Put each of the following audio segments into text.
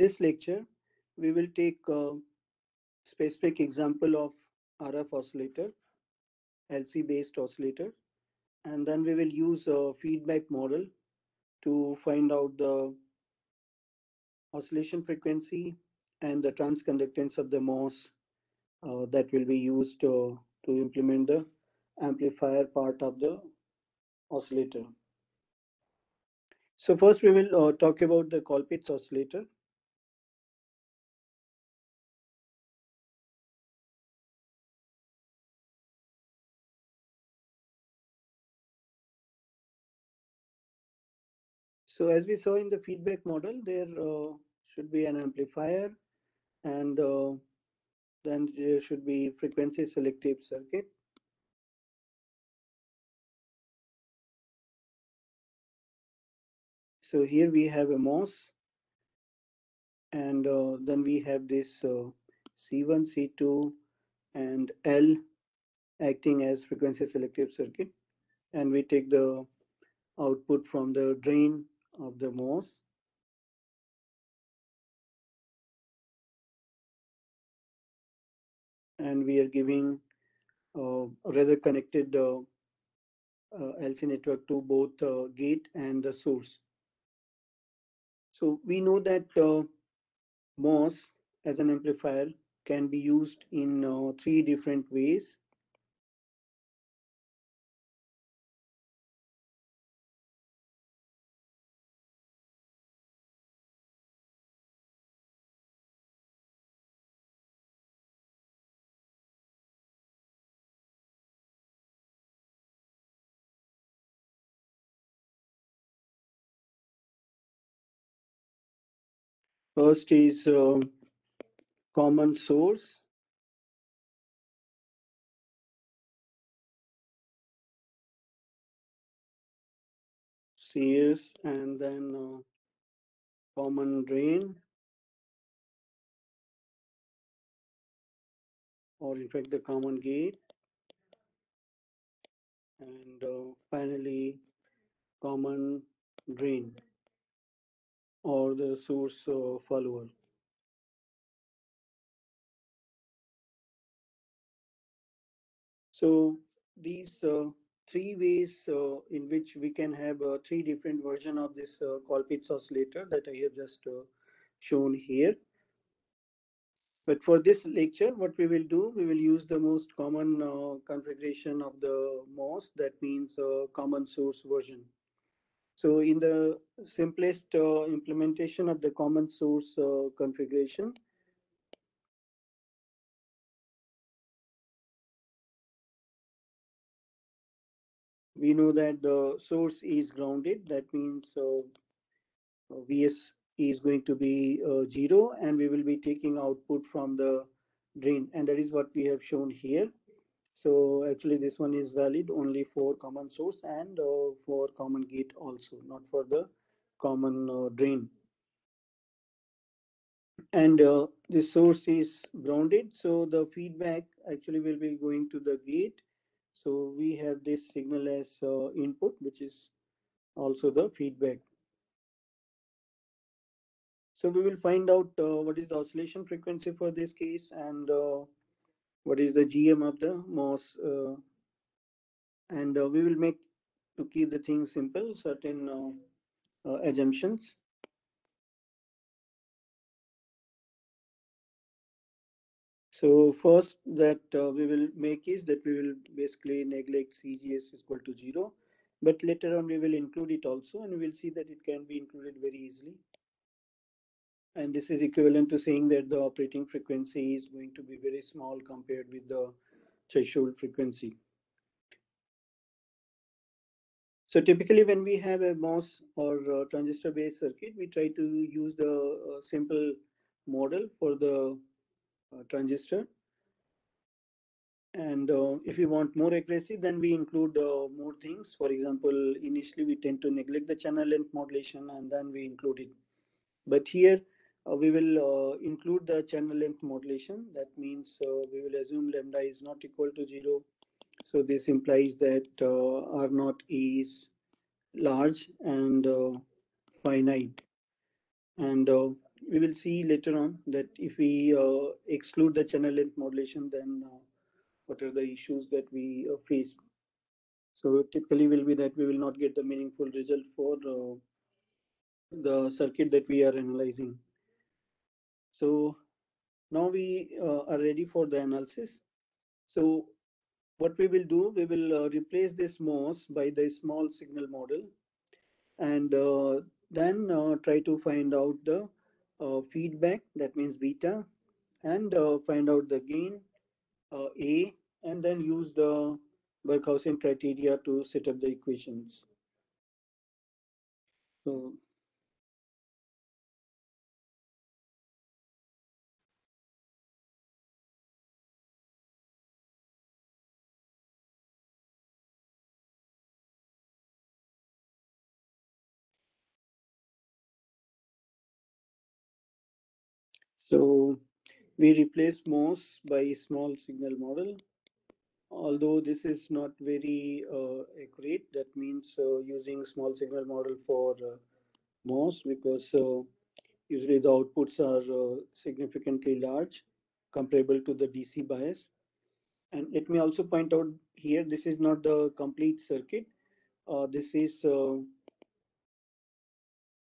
this lecture, we will take a specific example of RF oscillator, LC based oscillator, and then we will use a feedback model to find out the oscillation frequency and the transconductance of the MOS uh, that will be used uh, to implement the amplifier part of the oscillator. So first we will uh, talk about the Colpitts oscillator. So as we saw in the feedback model, there uh, should be an amplifier and uh, then there should be frequency selective circuit. So here we have a MOS and uh, then we have this uh, C1, C2 and L acting as frequency selective circuit and we take the output from the drain of the MOS. And we are giving uh, rather connected uh, uh, LC network to both uh, gate and the source. So we know that uh, MOS as an amplifier can be used in uh, three different ways. First is uh, common source. CS and then uh, common drain. Or in fact the common gate. And uh, finally common drain or the source follower. So these uh, three ways uh, in which we can have uh, three different version of this uh, Colpitts oscillator that I have just shown here. But for this lecture, what we will do, we will use the most common uh, configuration of the MOS, that means uh, common source version. So in the simplest uh, implementation of the common source uh, configuration, we know that the source is grounded. That means uh, Vs is going to be uh, zero and we will be taking output from the drain. And that is what we have shown here. So actually this one is valid only for common source and uh, for common gate also, not for the common uh, drain. And uh, the source is grounded, so the feedback actually will be going to the gate. So we have this signal as uh, input, which is also the feedback. So we will find out uh, what is the oscillation frequency for this case and uh, what is the GM of the MOS. Uh, and uh, we will make, to keep the thing simple, certain uh, uh, assumptions. So first that uh, we will make is that we will basically neglect CGS is equal to zero, but later on we will include it also and we will see that it can be included very easily. And this is equivalent to saying that the operating frequency is going to be very small compared with the threshold frequency. So typically when we have a MOS or transistor based circuit, we try to use the uh, simple model for the uh, transistor. And uh, if we want more accuracy, then we include uh, more things. For example, initially we tend to neglect the channel length modulation and then we include it. But here we will uh, include the channel length modulation. That means uh, we will assume lambda is not equal to zero. So this implies that R naught is large and finite. And we will see later on that if we uh, exclude the channel length modulation, then uh, what are the issues that we uh, face. So typically will be that we will not get the meaningful result for uh, the circuit that we are analyzing. So now we uh, are ready for the analysis. So what we will do, we will uh, replace this MOS by the small signal model and uh, then uh, try to find out the uh, feedback, that means beta, and uh, find out the gain, A, and then use the Barkhausen criteria to set up the equations. So So we replace MOS by small signal model. Although this is not very uh, accurate, that means uh, using small signal model for uh, MOS because uh, usually the outputs are uh, significantly large comparable to the DC bias. And let me also point out here, this is not the complete circuit. Uh, this is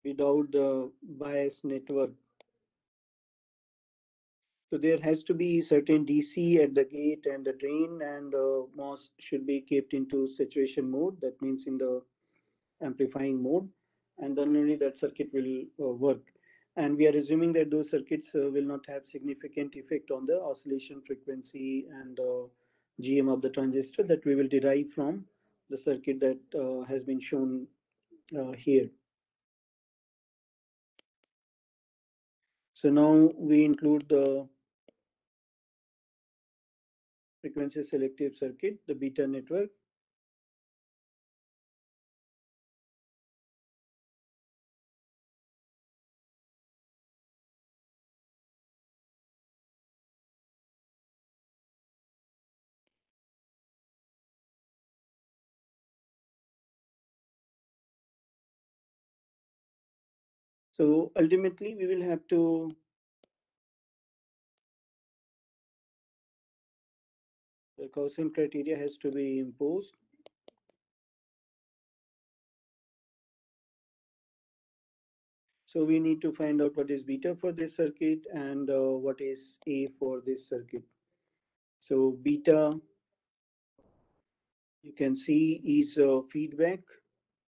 without the bias network so there has to be certain DC at the gate and the drain and the MOS should be kept into saturation mode. That means in the amplifying mode and then only that circuit will uh, work. And we are assuming that those circuits uh, will not have significant effect on the oscillation frequency and uh, GM of the transistor that we will derive from the circuit that uh, has been shown uh, here. So now we include the frequency selective circuit, the beta network. So ultimately, we will have to the Barkhausen criteria has to be imposed. So we need to find out what is beta for this circuit and uh, what is A for this circuit. So beta, you can see is uh, feedback,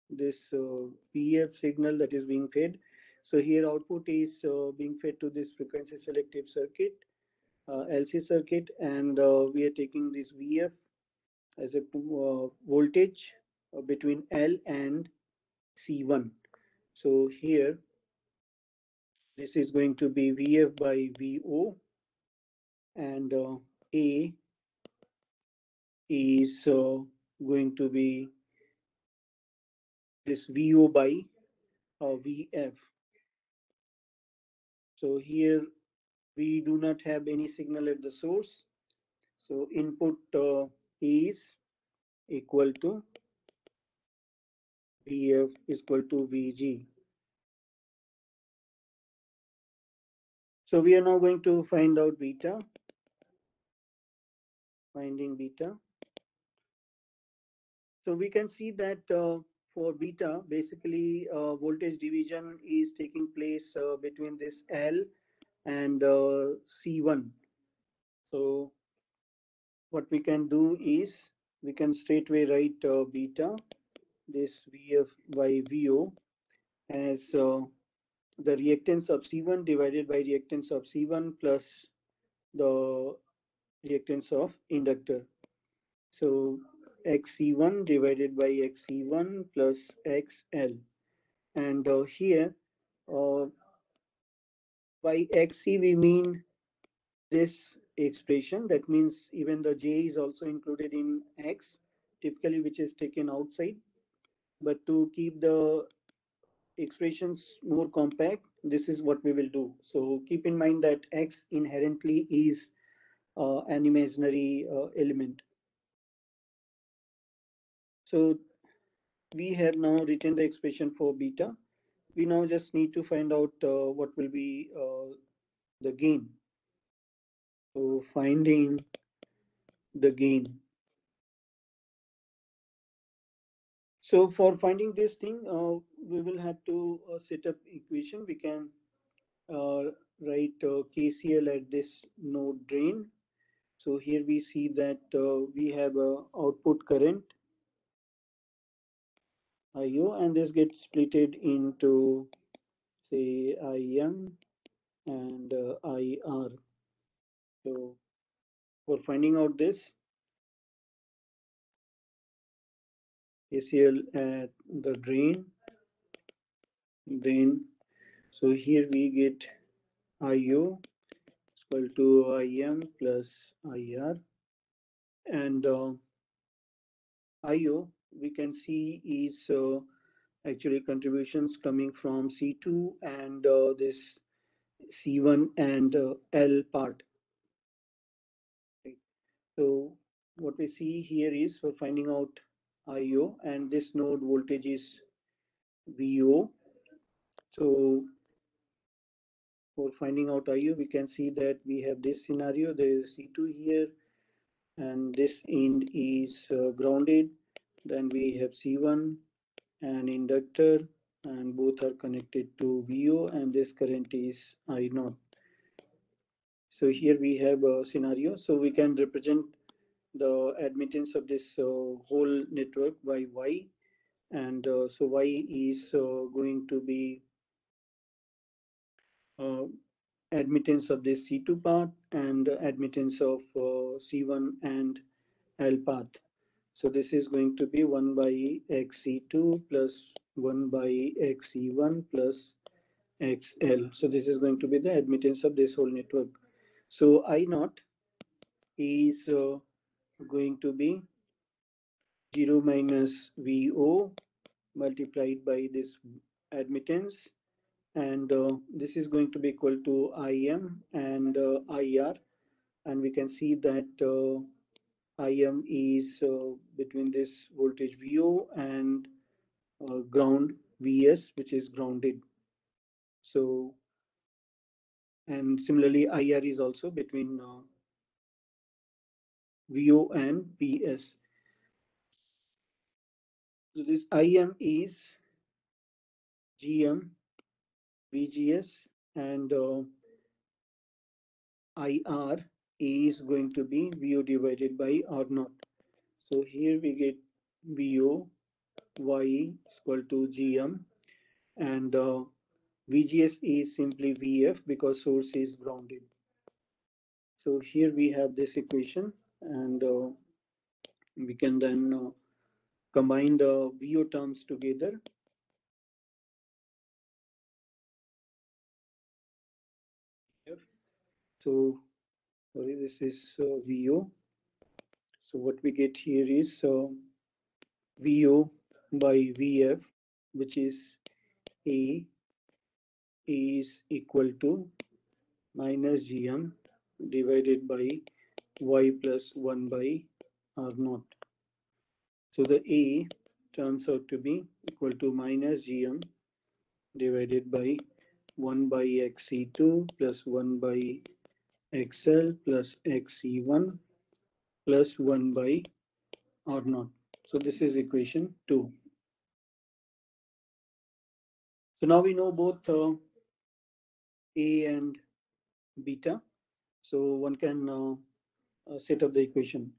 this uh, VF signal that is being fed. So here output is uh, being fed to this frequency selective circuit LC circuit and uh, we are taking this VF as a uh, voltage between L and C1. So here, this is going to be VF by VO and uh, A is uh, going to be this VO by uh, VF. So here we do not have any signal at the source. So input uh, is equal to VF is equal to VG. So we are now going to find out beta, finding beta. So we can see that uh, for beta, basically uh, voltage division is taking place uh, between this L and uh, C1. So what we can do is we can straightway write uh, beta, this VF by VO as uh, the reactance of C1 divided by reactance of C1 plus the reactance of inductor. So XC1 divided by XC1 plus XL. And uh, here, uh, by xc we mean this expression. That means even the j is also included in x typically which is taken outside. But to keep the expressions more compact this is what we will do. So keep in mind that x inherently is uh, an imaginary uh, element. So we have now written the expression for beta we now just need to find out uh, what will be uh, the gain. So finding the gain. So for finding this thing, uh, we will have to uh, set up equation. We can uh, write uh, KCL at this node drain. So here we see that we have a output current IO and this gets splitted into say IM and uh, IR. So for finding out this, KCL at the drain, then so here we get IO equal to IM plus IR and uh, IO we can see is uh, actually contributions coming from C2 and uh, this C1 and uh, L part. So what we see here is we're finding out IO and this node voltage is VO. So for finding out IO, we can see that we have this scenario. There is C2 here and this end is uh, grounded. Then we have C1 and inductor and both are connected to VO and this current is I naught. So here we have a scenario. So we can represent the admittance of this uh, whole network by Y. And uh, so Y is uh, going to be uh, admittance of this C2 part and admittance of uh, C1 and L path. So this is going to be 1 by XC2 plus 1 by XC1 plus XL. So this is going to be the admittance of this whole network. So I naught is uh, going to be 0 minus VO multiplied by this admittance and uh, this is going to be equal to IM and uh, IR and we can see that uh, IM is uh, between this voltage VO and uh, ground VS, which is grounded. So, and similarly, IR is also between uh, VO and VS. So this IM is GM, VGS, and uh, IR is going to be VO divided by R naught. So here we get VO Y is equal to GM and uh, VGS is simply VF because source is grounded. So here we have this equation and uh, we can then uh, combine the VO terms together. So sorry this is uh, VO so what we get here is uh, VO by VF which is A is equal to minus GM divided by Y plus 1 by R naught. So the A turns out to be equal to minus GM divided by 1 by XC2 plus 1 by xl plus xc1 plus 1 by r naught. So this is equation 2. So now we know both uh, a and beta. So one can uh, uh, set up the equation.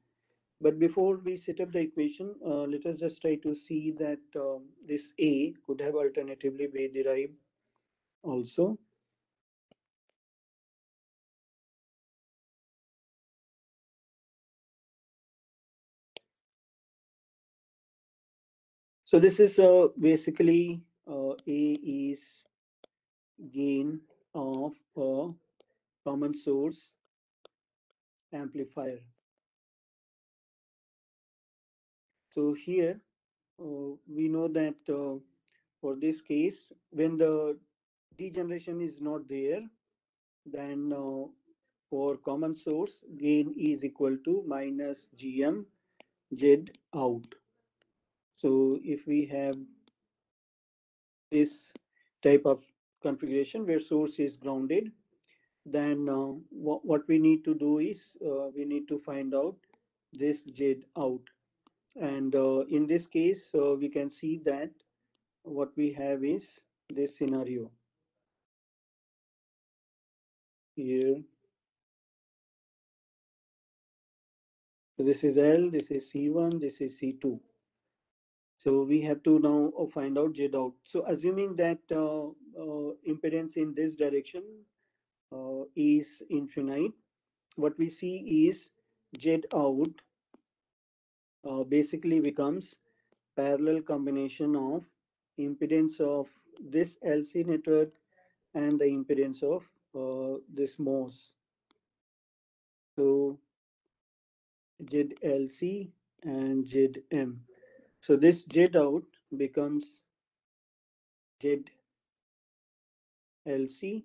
But before we set up the equation, uh, let us just try to see that um, this a could have alternatively be derived also. So this is uh, basically uh, A is gain of a common source amplifier. So here uh, we know that uh, for this case, when the degeneration is not there, then uh, for common source, gain is equal to minus GM Z out. So if we have this type of configuration where source is grounded, then uh, what, what we need to do is uh, we need to find out this Z out. And uh, in this case, uh, we can see that what we have is this scenario. Here. So this is L, this is C1, this is C2. So we have to now uh, find out Z out. So assuming that uh, uh, impedance in this direction uh, is infinite, what we see is Z out uh, basically becomes parallel combination of impedance of this LC network and the impedance of uh, this MOS. So Z LC and Z M. So this Z out becomes Z LC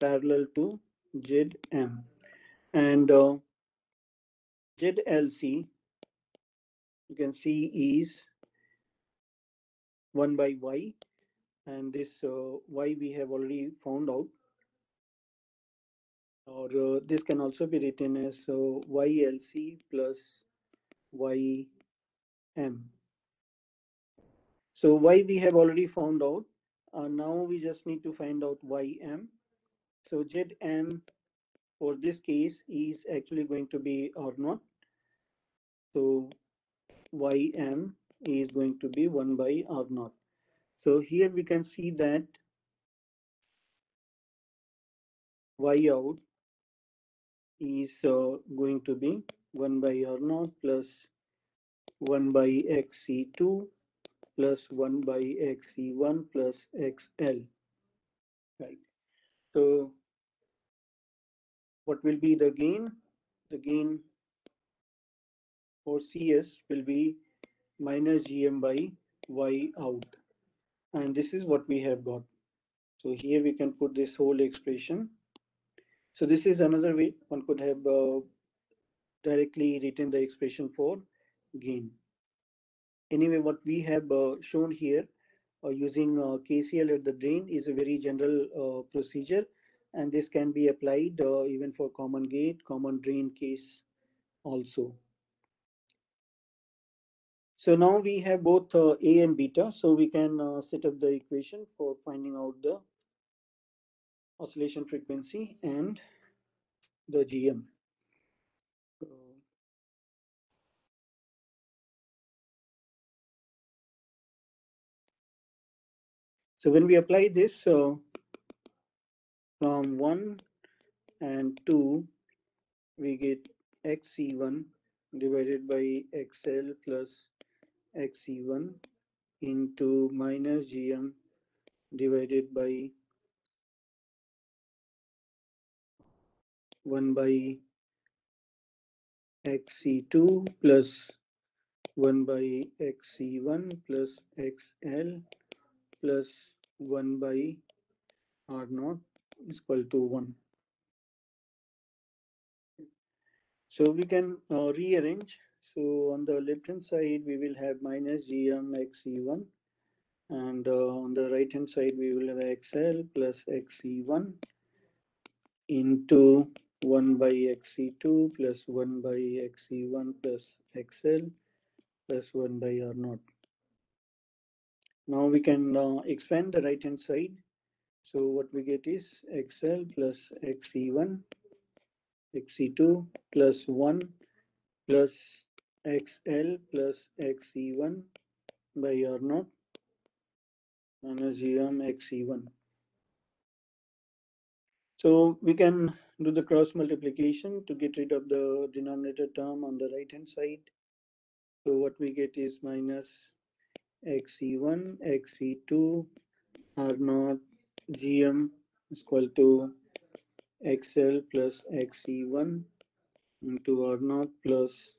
parallel to Z M. And uh, LC, you can see is 1 by Y. And this uh, Y we have already found out. Or uh, this can also be written as uh, YLC plus Y m. So y we have already found out. Uh, now we just need to find out ym. So zm for this case is actually going to be r naught. So ym is going to be 1 by r naught. So here we can see that y out is uh, going to be 1 by r naught plus 1 by xc2 plus 1 by xc1 plus xl. Right. So what will be the gain? The gain for CS will be minus gm by y out. And this is what we have got. So here we can put this whole expression. So this is another way one could have uh, directly written the expression for gain. Anyway, what we have uh, shown here uh, using uh, KCL at the drain is a very general uh, procedure and this can be applied uh, even for common gate, common drain case also. So now we have both uh, A and beta, so we can set up the equation for finding out the oscillation frequency and the GM. So when we apply this uh, from 1 and 2, we get xc1 divided by xl plus xc1 into minus gm divided by 1 by xc2 plus 1 by xc1 plus xl plus 1 by r naught is equal to 1. So we can uh, rearrange. So on the left hand side, we will have minus gm xc1 and uh, on the right hand side, we will have xl plus xc1 into 1 by xc2 plus 1 by xc1 plus xl plus 1 by r naught. Now we can uh, expand the right hand side. So what we get is XL plus XC1, XC2 plus 1 plus XL plus XC1 by R0 minus GM XC1. So we can do the cross multiplication to get rid of the denominator term on the right hand side. So what we get is minus xc1 xc2 r naught gm is equal to xl plus xc1 into r naught plus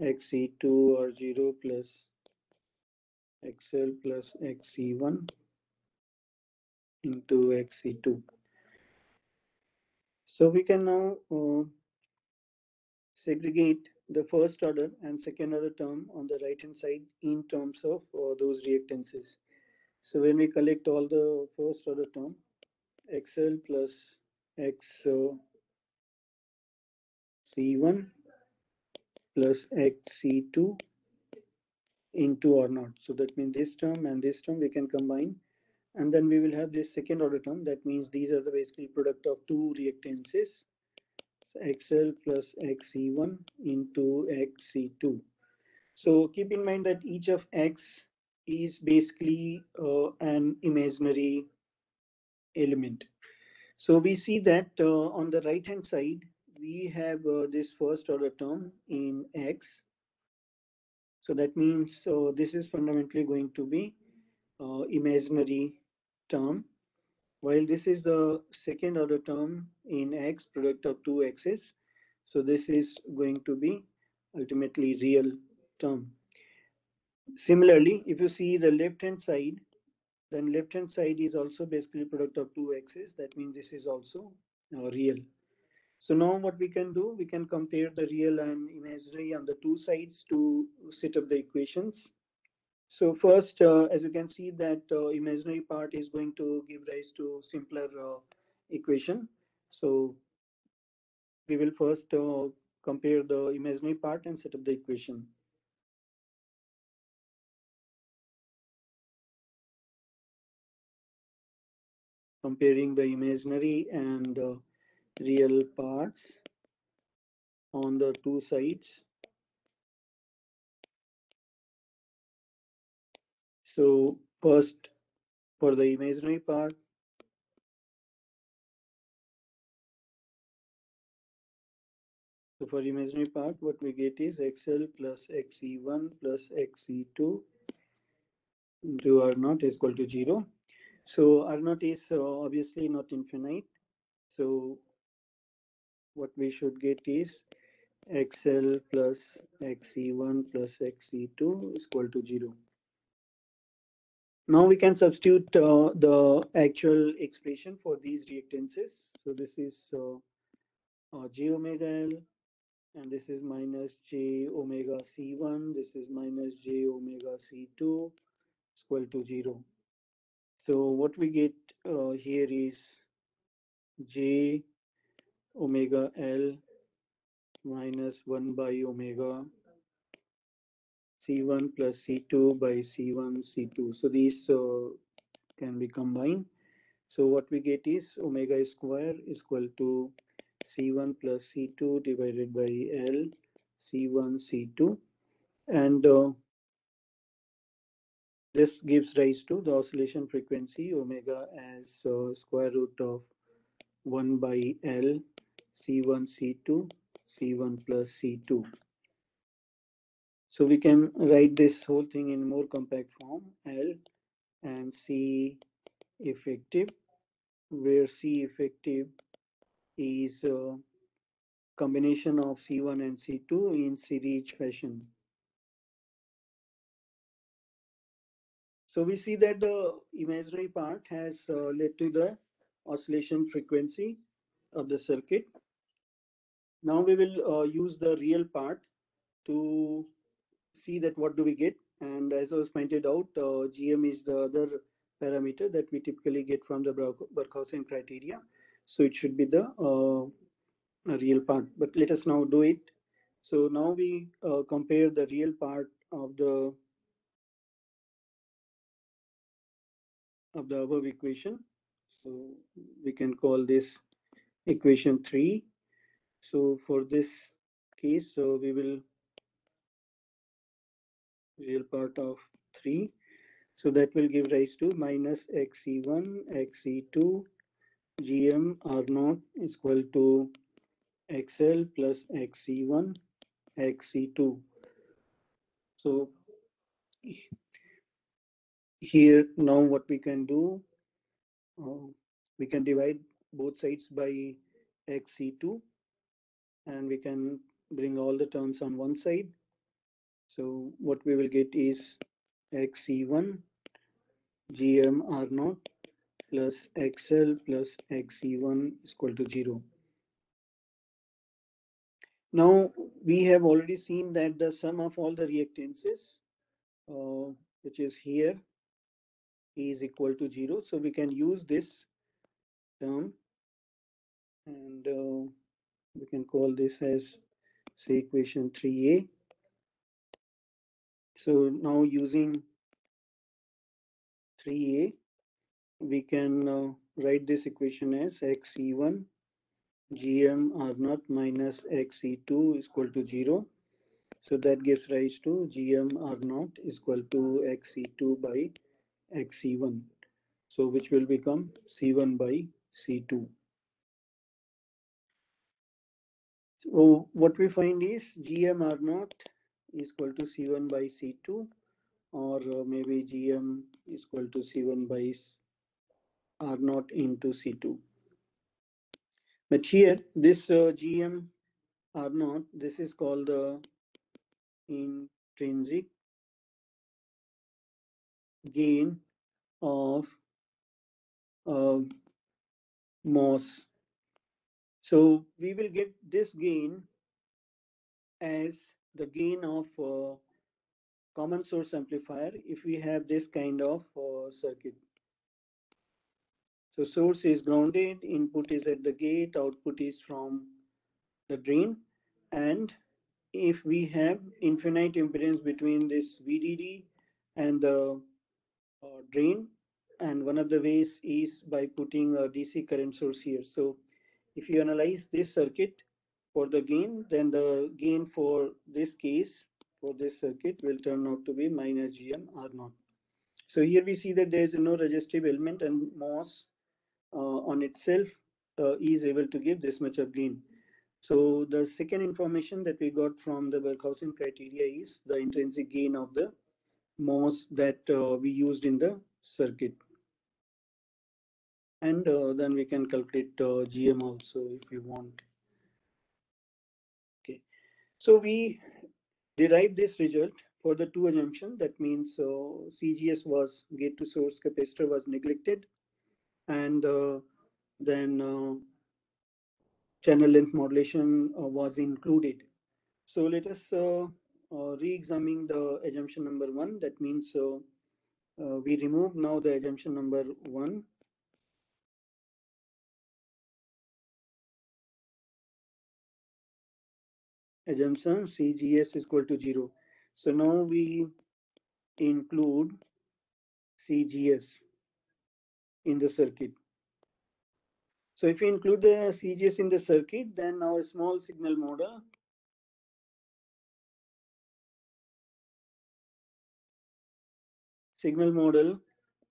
xc2 r0 plus xl plus xc1 into xc2 so we can now uh, segregate the first order and second order term on the right hand side in terms of uh, those reactances. So when we collect all the first order term, XL plus X uh, C1 plus XC2 into R naught. So that means this term and this term we can combine. And then we will have this second order term. That means these are the basically product of two reactances. So XL plus XC1 into XC2. So keep in mind that each of X is basically uh, an imaginary element. So we see that uh, on the right hand side, we have uh, this first order term in X. So that means uh, this is fundamentally going to be uh, imaginary term, while this is the second order term in X product of two X's. So this is going to be ultimately real term. Similarly, if you see the left hand side, then left hand side is also basically product of two x's. That means this is also uh, real. So now what we can do, we can compare the real and imaginary on the two sides to set up the equations. So first, uh, as you can see that uh, imaginary part is going to give rise to simpler uh, equation. So we will first uh, compare the imaginary part and set up the equation. comparing the imaginary and uh, real parts on the two sides. So first for the imaginary part, so for imaginary part, what we get is XL plus XC1 plus XC2 into R naught is equal to zero. So R naught is uh, obviously not infinite. So what we should get is XL plus XC1 plus XC2 is equal to zero. Now we can substitute uh, the actual expression for these reactances. So this is uh, uh, j omega L and this is minus j omega C1. This is minus j omega C2 is equal to zero. So what we get uh, here is j omega L minus 1 by omega C1 plus C2 by C1, C2. So these uh, can be combined. So what we get is omega square is equal to C1 plus C2 divided by L C1, C2. And uh, this gives rise to the oscillation frequency omega as uh, square root of 1 by L C1 C2 C1 plus C2. So we can write this whole thing in more compact form L and C effective where C effective is a combination of C1 and C2 in series fashion. So we see that the imaginary part has uh, led to the oscillation frequency of the circuit. Now we will uh, use the real part to see that what do we get. And as I was pointed out, uh, GM is the other parameter that we typically get from the Barkhausen criteria. So it should be the uh, real part. But let us now do it. So now we uh, compare the real part of the of the above equation. So we can call this equation 3. So for this case, so we will real part of 3. So that will give rise to minus XC1, XC2, GM R0 is equal to XL plus XC1, XC2. So here now what we can do uh, we can divide both sides by xc2 and we can bring all the terms on one side so what we will get is xc1 gm r0 plus xl plus xc1 is equal to 0 now we have already seen that the sum of all the reactances uh, which is here is equal to 0. So we can use this term and uh, we can call this as say equation 3a. So now using 3a, we can uh, write this equation as xc1 gm r naught minus xc2 is equal to 0. So that gives rise to gm r naught is equal to xc2 by xc1. So which will become c1 by c2. So what we find is gm r naught is equal to c1 by c2 or uh, maybe gm is equal to c1 by r naught into c2. But here this uh, gm r naught this is called the intrinsic gain of uh, MOS. So we will get this gain as the gain of uh, common source amplifier if we have this kind of uh, circuit. So source is grounded, input is at the gate, output is from the drain. And if we have infinite impedance between this VDD and the uh, drain, and one of the ways is by putting a DC current source here. So if you analyze this circuit for the gain, then the gain for this case, for this circuit will turn out to be minus GM R naught. So here we see that there is no resistive element and MOS uh, on itself uh, is able to give this much of gain. So the second information that we got from the Barkhausen criteria is the intrinsic gain of the MOS that uh, we used in the circuit. And uh, then we can calculate uh, GM also if you want. So we derive this result for the two assumption. That means so CGS was gate to source capacitor was neglected and uh, then uh, channel length modulation uh, was included. So let us re-examine the assumption number one. That means so we remove now the assumption number one assumption CGS is equal to zero. So now we include CGS in the circuit. So if we include the CGS in the circuit, then our small signal model signal model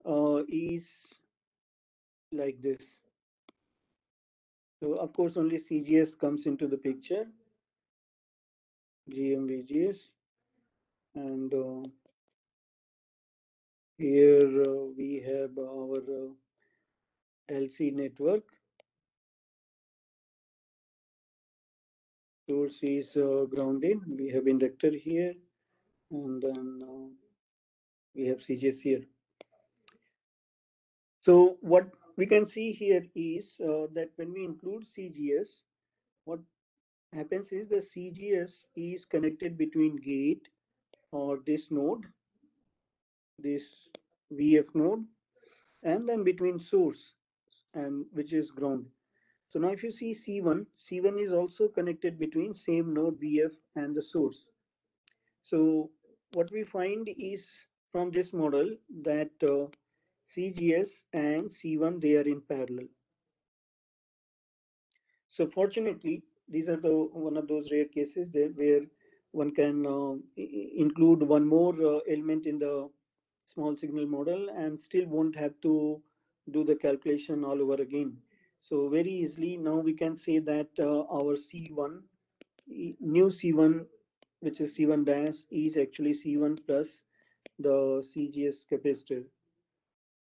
uh, is like this. So of course only CGS comes into the picture, GMVGS, and uh, here uh, we have our uh, LC network. Source is uh, grounded. We have inductor here, and then uh, we have CGS here. So what we can see here is uh, that when we include CGS, what happens is the CGS is connected between gate or this node, this VF node, and then between source and which is ground. So now if you see C1, C1 is also connected between same node VF and the source. So what we find is from this model that uh, CGS and C1, they are in parallel. So fortunately, these are the one of those rare cases there where one can uh, include one more uh, element in the small signal model and still won't have to do the calculation all over again. So very easily now we can say that uh, our C1, new C1, which is C1 dash is actually C1 plus the CGS capacitor.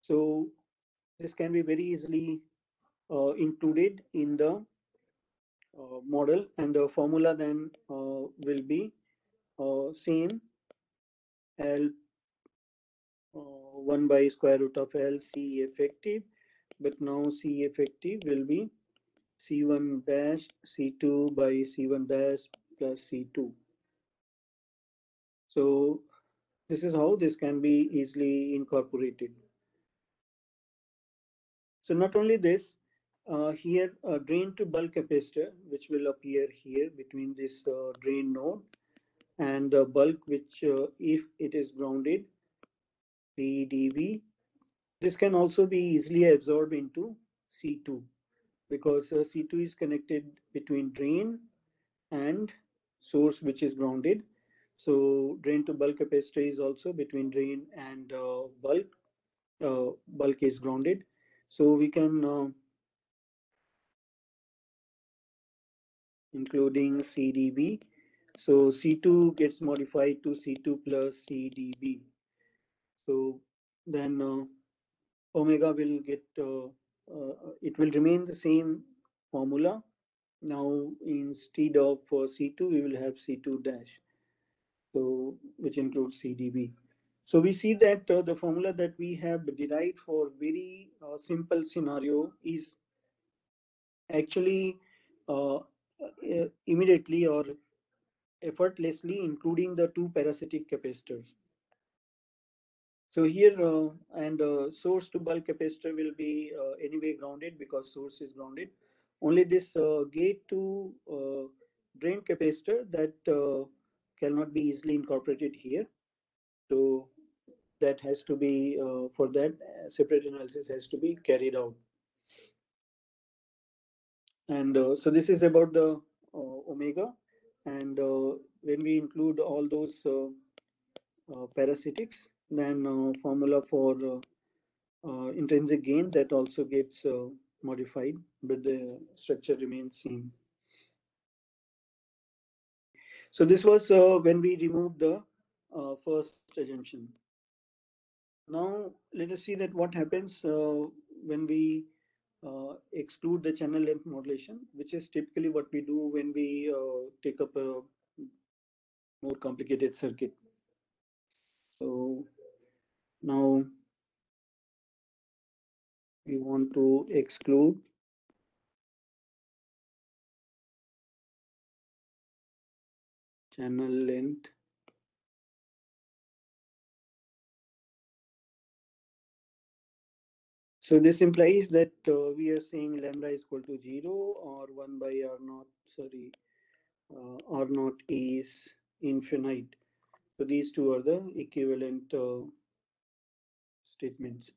So this can be very easily uh, included in the model and the formula then uh, will be uh, same L uh, 1 by square root of L C effective, but now C effective will be C1 dash C2 by C1 dash plus C2. So this is how this can be easily incorporated. So not only this, uh, here uh, drain to bulk capacitor, which will appear here between this uh, drain node and the bulk, which uh, if it is grounded, PDV, this can also be easily absorbed into C2 because uh, C2 is connected between drain and source which is grounded. So drain to bulk capacitor is also between drain and uh, bulk. Bulk is grounded. So we can including CDB. So C2 gets modified to C2 plus CDB. So then uh, omega will get, uh, uh, it will remain the same formula. Now instead of uh, C2, we will have C2 dash, so which includes CDB. So we see that uh, the formula that we have derived for very uh, simple scenario is actually uh, uh, immediately or effortlessly including the two parasitic capacitors. So here uh, and uh, source to bulk capacitor will be uh, anyway grounded because source is grounded. Only this uh, gate to uh, drain capacitor that cannot be easily incorporated here. So that has to be for that separate analysis has to be carried out. And uh, so this is about the uh, omega. And uh, when we include all those parasitics, then uh, formula for uh, uh, intrinsic gain that also gets modified, but the structure remains same. So this was when we removed the first assumption. Now let us see that what happens when we uh, exclude the channel length modulation, which is typically what we do when we uh, take up a more complicated circuit. So now we want to exclude channel length So this implies that uh, we are saying lambda is equal to zero or one by R naught, sorry, uh, R naught is infinite. So these two are the equivalent uh, statements.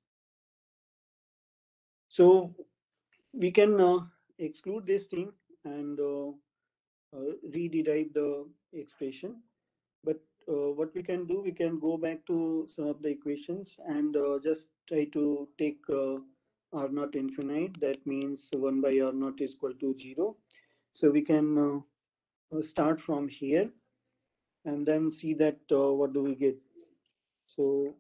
So we can uh, exclude this thing and uh, uh, rederive the expression. But uh, what we can do, we can go back to some of the equations and uh, just try to take uh, R naught infinite. That means 1 by R naught is equal to 0. So we can start from here and then see that what do we get. So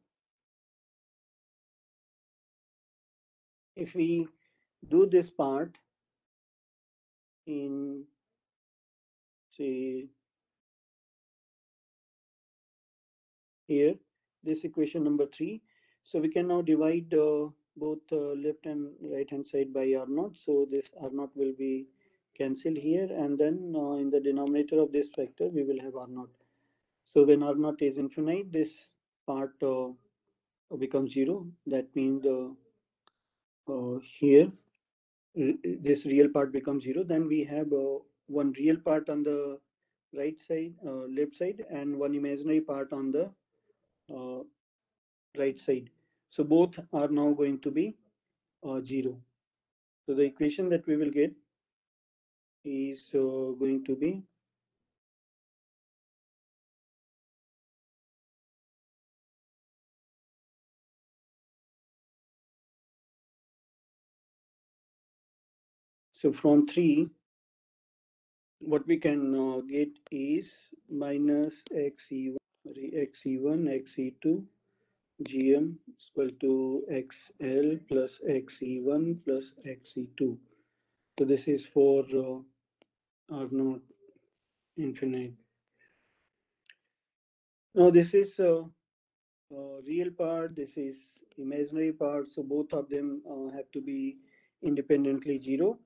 if we do this part in say here this equation number three. So we can now divide uh, both uh, left and right hand side by r naught. So this r naught will be cancelled here and then uh, in the denominator of this factor we will have r naught. So when r naught is infinite this part uh, becomes zero. That means the uh, here this real part becomes zero. Then we have uh, one real part on the right side uh, left side and one imaginary part on the uh, right side. So both are now going to be uh, zero. So the equation that we will get is uh, going to be So from 3, what we can uh, get is minus xc1, xc1, xc2, gm is equal to xl plus xe1 plus xe2. So this is for uh, R naught infinite. Now this is uh, uh, real part, this is imaginary part, so both of them uh, have to be independently zero.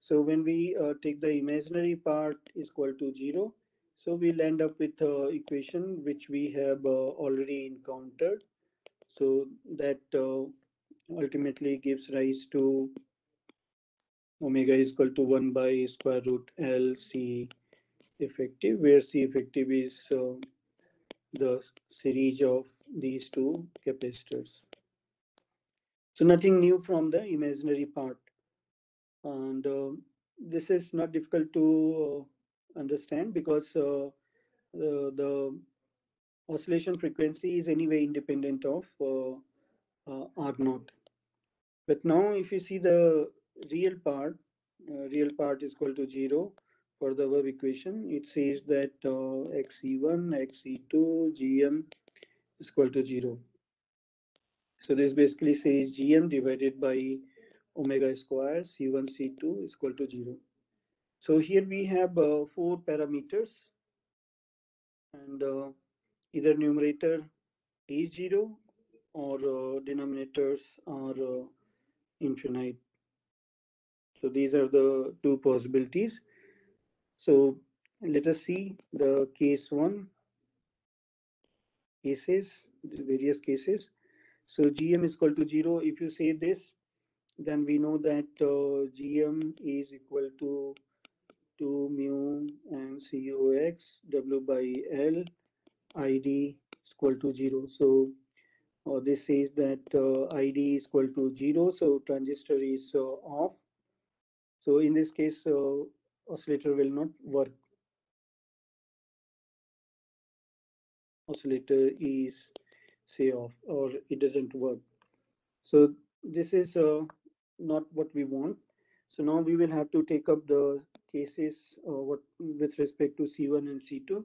So when we uh, take the imaginary part is equal to zero, so we'll end up with uh, equation which we have uh, already encountered. So that uh, ultimately gives rise to omega is equal to 1 by square root L C effective, where C effective is uh, the series of these two capacitors. So nothing new from the imaginary part. And uh, this is not difficult to uh, understand because uh, the, the, oscillation frequency is anyway independent of uh, uh, R naught. But now if you see the real part, uh, real part is equal to zero for the above equation. It says that XC1, XC2, GM is equal to zero. So this basically says GM divided by omega square C1, C2 is equal to zero. So here we have uh, four parameters and uh, either numerator is zero or uh, denominators are uh, infinite. So these are the two possibilities. So let us see the case one cases, various cases. So GM is equal to zero. If you say this, then we know that uh, GM is equal to 2 mu and COX W by L ID is equal to zero. So uh, this says that uh, ID is equal to zero. So transistor is uh, off. So in this case, uh, oscillator will not work. Oscillator is say off or it doesn't work. So this is uh, not what we want. So now we will have to take up the cases uh, what with respect to C1 and C2.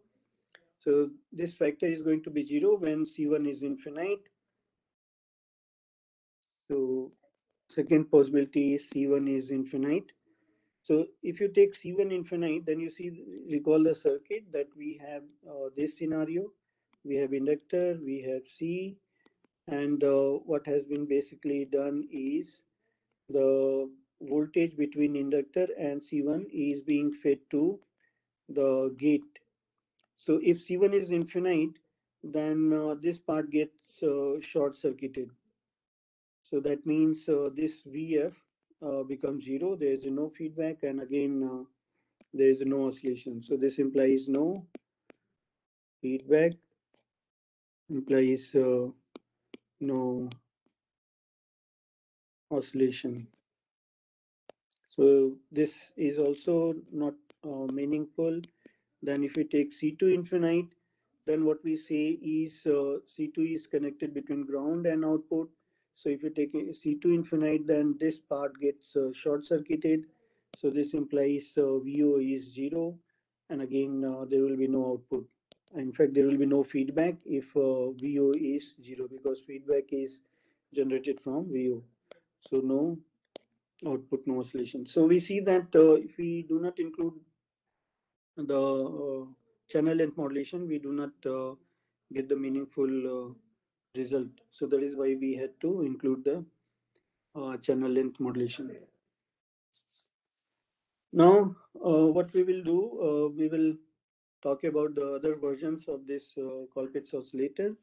So this factor is going to be zero when C1 is infinite. So second possibility is C1 is infinite. So if you take C1 infinite, then you see, recall the circuit that we have uh, this scenario. We have inductor, we have C, and uh, what has been basically done is the voltage between inductor and C1 is being fed to the gate. So if C1 is infinite, then uh, this part gets uh, short circuited. So that means uh, this VF uh, becomes zero. There is no feedback, and again, uh, there is no oscillation. So this implies no feedback, implies uh, no oscillation. So this is also not uh, meaningful. Then if we take C2 infinite, then what we say is uh, C2 is connected between ground and output. So if you take C2 infinite, then this part gets uh, short circuited. So this implies uh, VO is zero. And again, uh, there will be no output. In fact, there will be no feedback if uh, VO is zero because feedback is generated from VO. So no output, no oscillation. So we see that uh, if we do not include the uh, channel length modulation, we do not get the meaningful result. So that is why we had to include the uh, channel length modulation. Now, uh, what we will do, uh, we will talk about the other versions of this uh, Colpitts oscillator.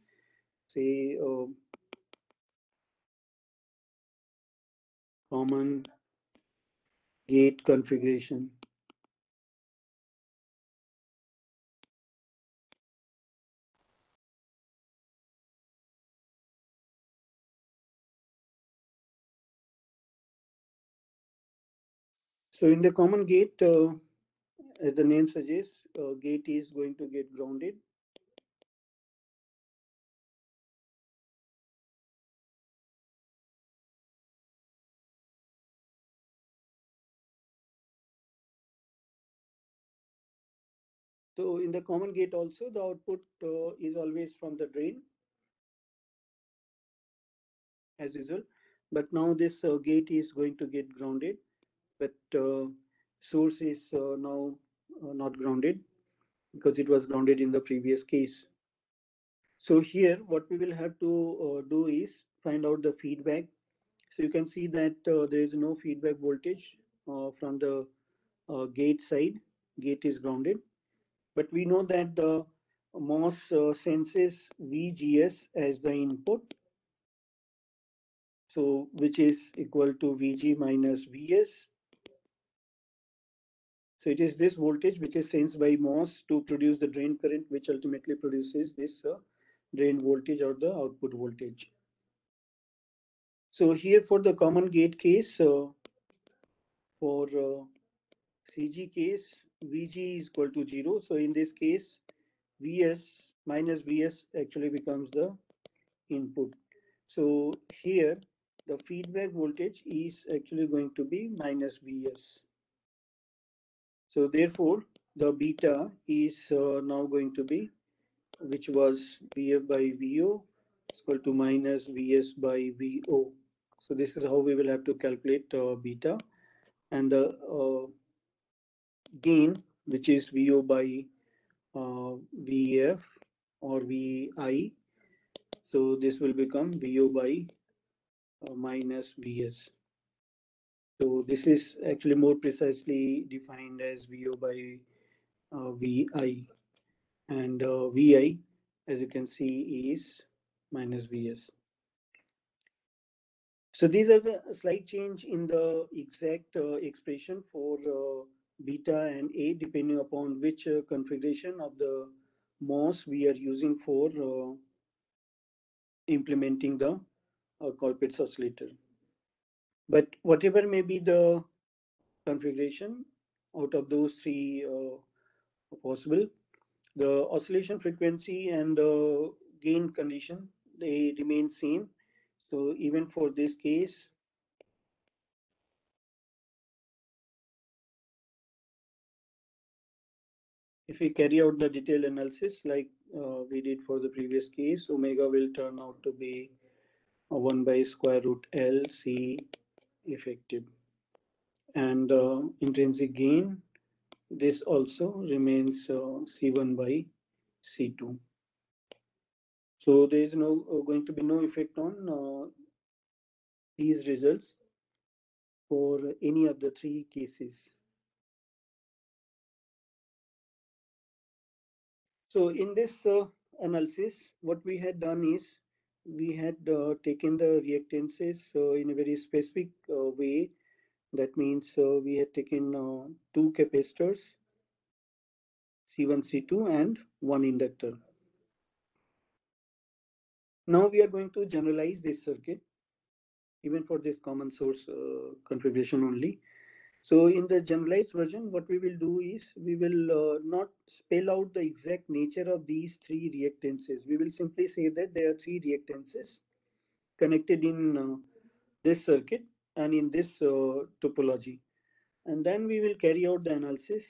Say common gate configuration. So in the common gate, uh, as the name suggests, uh, gate is going to get grounded. So in the common gate also, the output uh, is always from the drain as usual. But now this uh, gate is going to get grounded but uh, source is uh, now uh, not grounded because it was grounded in the previous case. So here what we will have to do is find out the feedback. So you can see that there is no feedback voltage from the gate side. Gate is grounded. But we know that the MOS uh, senses VGS as the input So which is equal to Vg minus Vs. So it is this voltage which is sensed by MOS to produce the drain current, which ultimately produces this uh, drain voltage or the output voltage. So here for the common gate case, uh, for uh, CG case, Vg is equal to zero. So in this case, Vs minus Vs actually becomes the input. So here the feedback voltage is actually going to be minus Vs. So therefore the beta is uh, now going to be which was Vf by Vo is equal to minus Vs by Vo. So this is how we will have to calculate uh, beta and the uh, gain which is VO by uh, VF or VI. So this will become VO by uh, minus Vs. So this is actually more precisely defined as VO by uh, VI and uh, VI as you can see is minus Vs. So these are the slight change in the exact uh, expression for uh, beta and A depending upon which uh, configuration of the MOS we are using for uh, implementing the uh, oscillator. But whatever may be the configuration out of those three uh, possible, the oscillation frequency and the gain condition, they remain same. So even for this case, if we carry out the detailed analysis like uh, we did for the previous case, omega will turn out to be 1 by square root L C effective. And uh, intrinsic gain, this also remains uh, C1 by C2. So there is no uh, going to be no effect on uh, these results for any of the three cases. So in this uh, analysis, what we had done is we had uh, taken the reactances uh, in a very specific uh, way. That means uh, we had taken uh, two capacitors, C1, C2, and one inductor. Now we are going to generalize this circuit, even for this common source configuration only. So in the generalized version, what we will do is we will uh, not spell out the exact nature of these three reactances. We will simply say that there are three reactances connected in uh, this circuit and in this uh, topology. And then we will carry out the analysis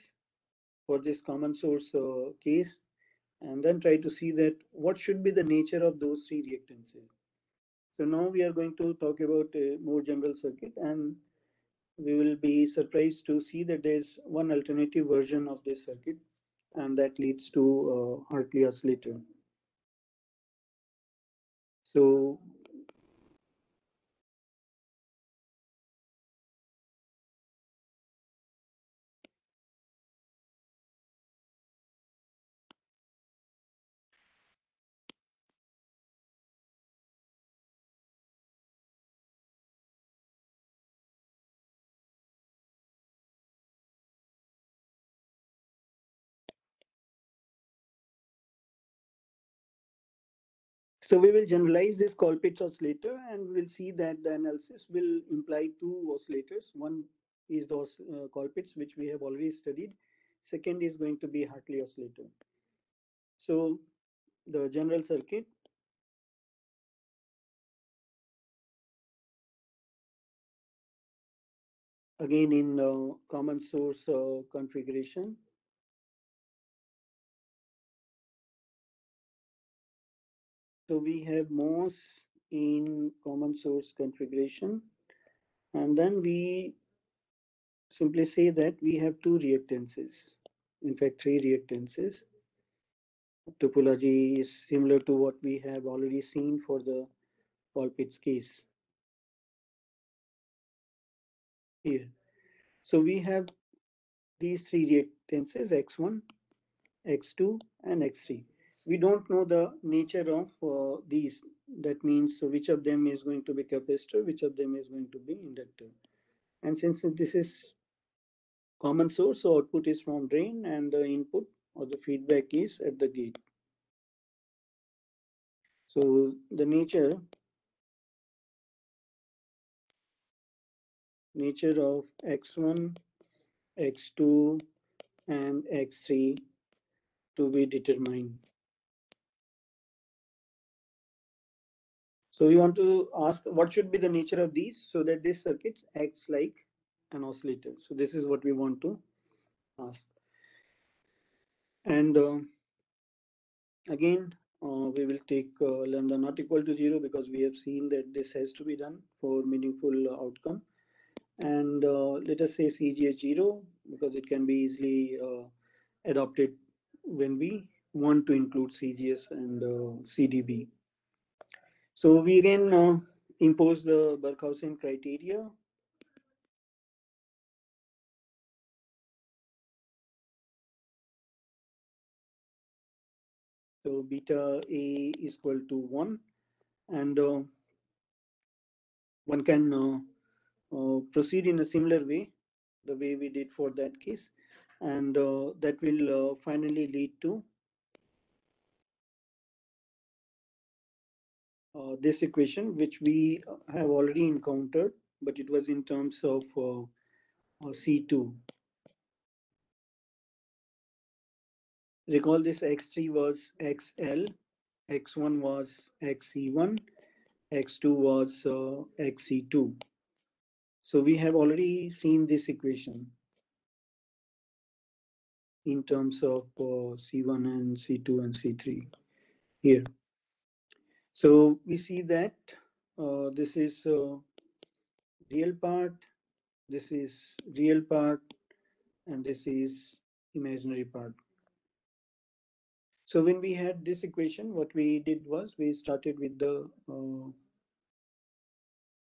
for this common source uh, case and then try to see that what should be the nature of those three reactances. So now we are going to talk about a more general circuit and we will be surprised to see that there's one alternative version of this circuit and that leads to uh, Hartley oscillator. So So we will generalize this Colpitts oscillator and we'll see that the analysis will imply two oscillators. One is the uh, Colpitts, which we have already studied. Second is going to be Hartley oscillator. So the general circuit again in uh, common source uh, configuration So we have MOS in common source configuration. And then we simply say that we have two reactances, in fact, three reactances. Topology is similar to what we have already seen for the Colpitts case. Here. So we have these three reactances, X1, X2, and X3. We don't know the nature of uh, these. That means so which of them is going to be capacitor, which of them is going to be inductor. And since this is common source, so output is from drain and the input or the feedback is at the gate. So the nature nature of x1, x2 and x3 to be determined. So we want to ask what should be the nature of these so that this circuit acts like an oscillator. So this is what we want to ask. And uh, again, uh, we will take uh, lambda not equal to zero because we have seen that this has to be done for meaningful outcome. And uh, let us say CGS zero because it can be easily uh, adopted when we want to include CGS and uh, CDB. So we again uh, impose the Barkhausen criteria. So beta A is equal to 1 and uh, one can uh, uh, proceed in a similar way, the way we did for that case. And uh, that will uh, finally lead to uh, this equation, which we have already encountered, but it was in terms of uh, uh, C2. Recall this X3 was XL, X1 was XC1, X2 was uh, XC2. So we have already seen this equation in terms of uh, C1 and C2 and C3 here. So we see that uh, this is uh, real part, this is real part, and this is imaginary part. So when we had this equation, what we did was we started with the uh,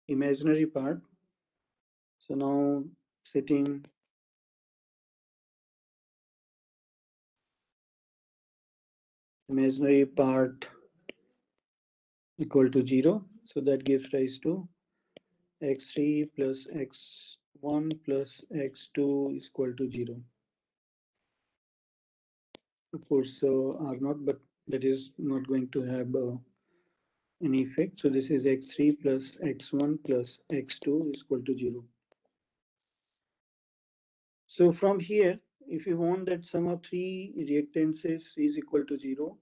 imaginary part. So now setting imaginary part equal to 0. So that gives rise to x3 plus x1 plus x2 is equal to 0. Of course, uh, R not, but that is not going to have uh, any effect. So this is x3 plus x1 plus x2 is equal to 0. So from here, if you want that sum of three reactances is equal to 0,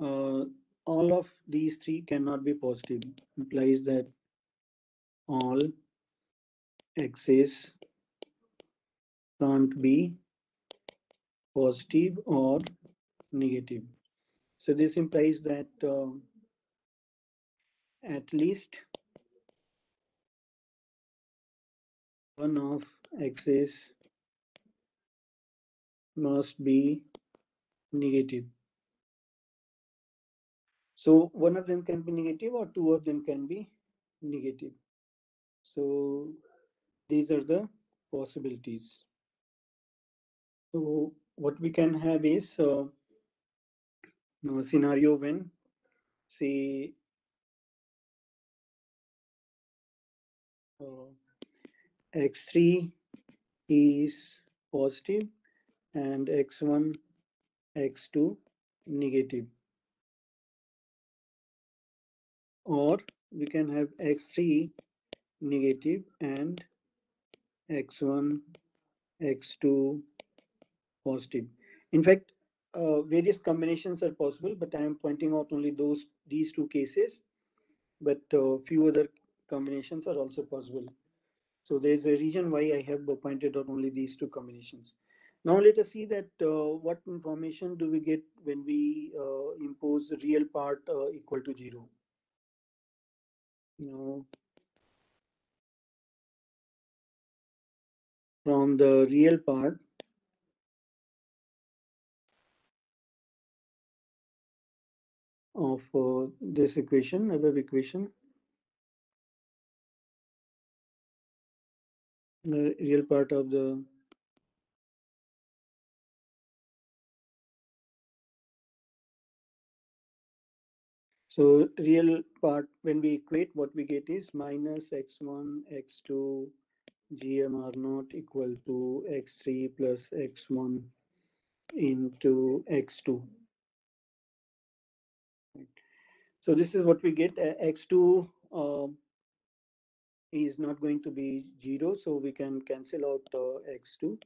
uh, all of these three cannot be positive. Implies that all x's can't be positive or negative. So this implies that uh, at least one of x's must be negative so one of them can be negative or two of them can be negative. So these are the possibilities. So what we can have is uh, a scenario when say uh, x3 is positive and x1 x2 negative or we can have x3 negative and x1 x2 positive. In fact uh, various combinations are possible but i am pointing out only those these two cases but uh, few other combinations are also possible. So there's a reason why i have pointed out only these two combinations. Now let us see that uh, what information do we get when we uh, impose real part uh, equal to zero no. From the real part, of uh, this equation, above equation, the real part of the So real part, when we equate, what we get is minus x1, x2, gm r naught equal to x3 plus x1 into x2. So this is what we get. x2 um, is not going to be 0, so we can cancel out uh, x2.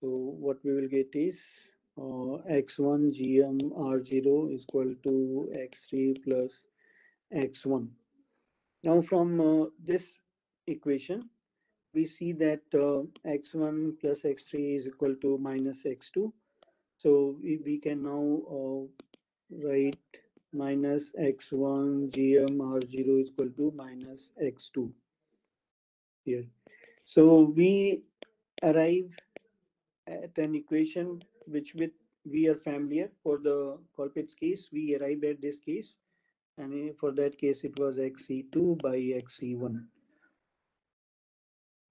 So what we will get is uh, x1 gm r0 is equal to x3 plus x1. Now from uh, this equation, we see that uh, x1 plus x3 is equal to minus x2. So we, we can now uh, write minus x1 gm r0 is equal to minus x2 here. So we arrive at an equation which with we are familiar for the Colpitts's case, we arrived at this case and for that case it was xc2 by xc1.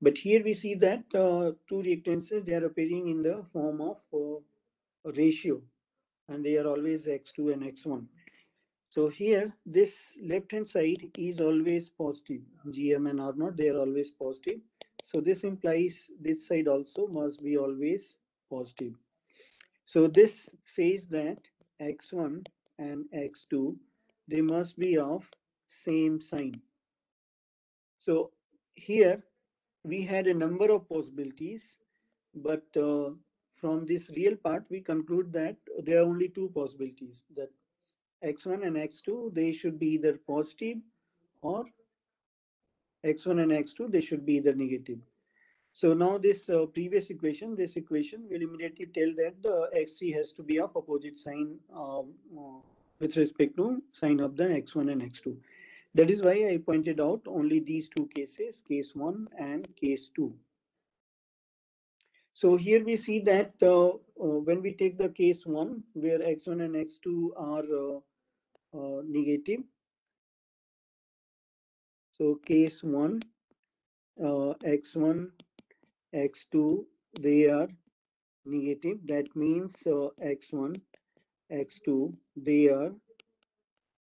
But here we see that uh, two reactances, they are appearing in the form of uh, a ratio and they are always x2 and x1. So here, this left-hand side is always positive. GM and R naught, they are always positive. So this implies this side also must be always positive. So this says that X1 and X2, they must be of same sign. So here we had a number of possibilities, but uh, from this real part, we conclude that there are only two possibilities that x1 and x2, they should be either positive or x1 and x2, they should be either negative. So now this uh, previous equation, this equation will immediately tell that the x3 has to be of opposite sign um, uh, with respect to sign of the x1 and x2. That is why I pointed out only these two cases, case 1 and case 2. So here we see that uh, uh, when we take the case 1 where x1 and x2 are uh, uh, negative. So case 1, uh, x1, x2, they are negative. That means uh, x1, x2, they are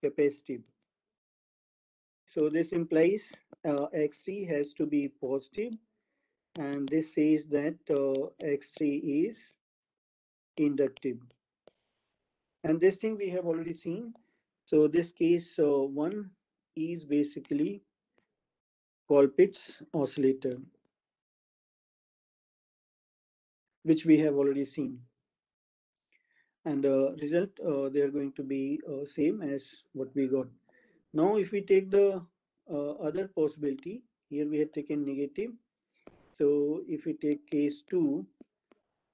capacitive. So this implies uh, x3 has to be positive and this says that uh, x3 is inductive. And this thing we have already seen so this case uh, one is basically Colpitts's oscillator, which we have already seen. And the uh, result, uh, they are going to be uh, same as what we got. Now, if we take the uh, other possibility, here we have taken negative. So if we take case 2,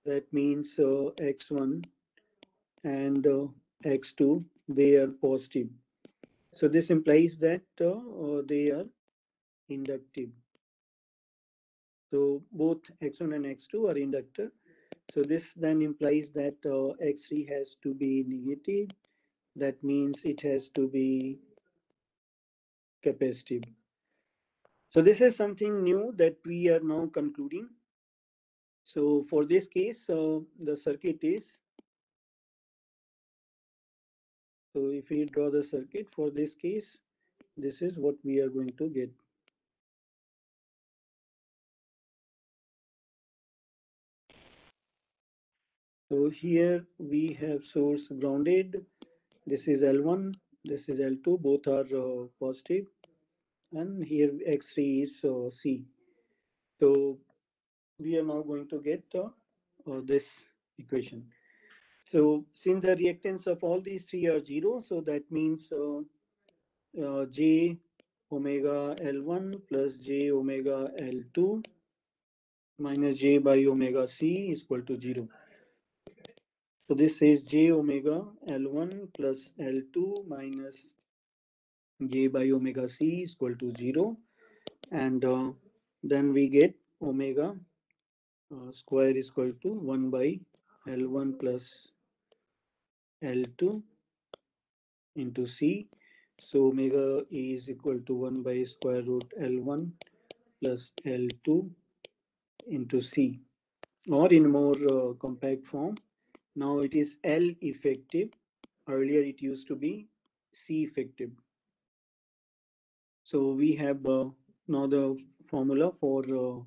that means uh, x1 and x2 they are positive. So this implies that uh, they are inductive. So both x1 and x2 are inductor. So this then implies that uh, x3 has to be negative. That means it has to be capacitive. So this is something new that we are now concluding. So for this case, uh, the circuit is So if we draw the circuit for this case, this is what we are going to get. So here we have source grounded. This is L1, this is L2, both are uh, positive. And here X3 is uh, C. So we are now going to get uh, uh this equation. So since the reactance of all these three are zero, so that means uh, uh, J omega L1 plus J omega L2 minus J by omega C is equal to zero. So this is J omega L1 plus L2 minus J by omega C is equal to zero. And uh, then we get omega uh, square is equal to 1 by L1 plus L2 into C. So omega is equal to 1 by square root L1 plus L2 into C. Or in more uh, compact form, now it is L effective. Earlier it used to be C effective. So we have uh, now the formula for uh,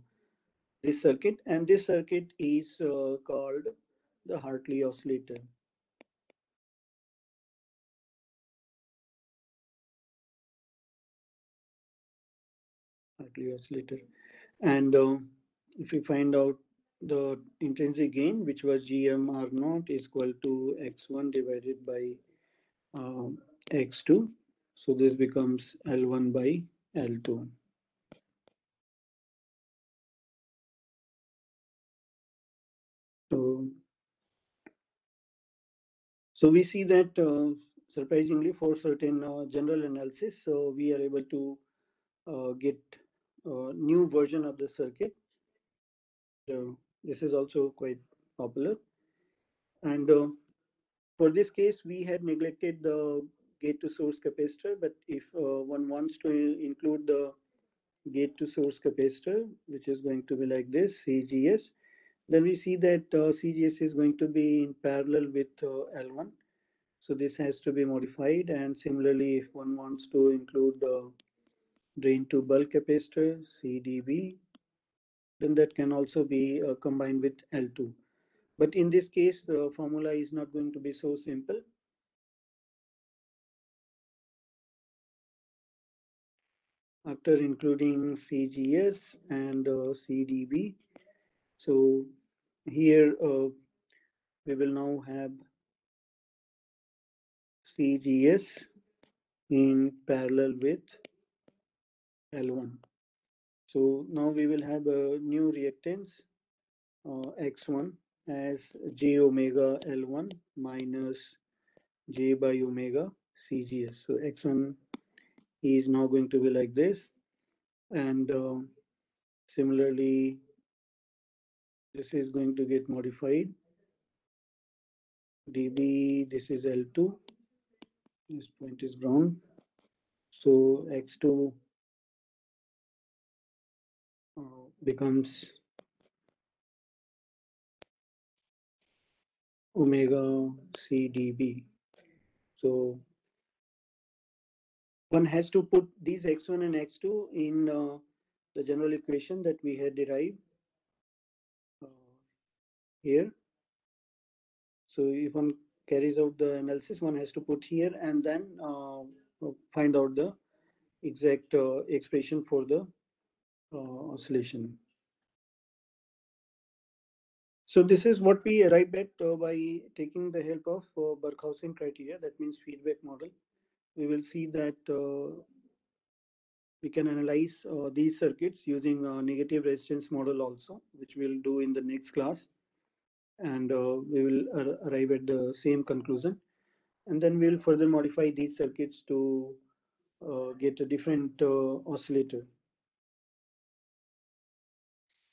this circuit and this circuit is uh, called the Hartley oscillator. Hartley oscillator. And uh, if we find out the intrinsic gain, which was GMR naught is equal to X1 divided by um, X2. So this becomes L1 by L2. So, so we see that uh, surprisingly for certain uh, general analysis, so we are able to uh, get a new version of the circuit. This is also quite popular. And uh, for this case, we had neglected the gate to source capacitor, but if uh, one wants to include the gate to source capacitor, which is going to be like this, CGS, then we see that uh, CGS is going to be in parallel with uh, L1. So this has to be modified. And similarly, if one wants to include the drain to bulk capacitor, CDB, then that can also be uh, combined with L2. But in this case, the formula is not going to be so simple. After including CGS and uh, CDB, so here uh, we will now have CGS in parallel with L1. So now we will have a new reactance uh, X1 as j omega L1 minus j by omega CGS. So X1 is now going to be like this. And uh, similarly, this is going to get modified. dB, this is L2. This point is ground. So X2 becomes omega CDB. So one has to put these x1 and x2 in uh, the general equation that we had derived uh, here. So if one carries out the analysis, one has to put here and then uh, find out the exact uh, expression for the uh, oscillation. So this is what we arrived at uh, by taking the help of uh, criteria, that means feedback model. We will see that uh, we can analyze uh, these circuits using a negative resistance model also, which we'll do in the next class. And uh, we will ar arrive at the same conclusion. And then we'll further modify these circuits to uh, get a different oscillator.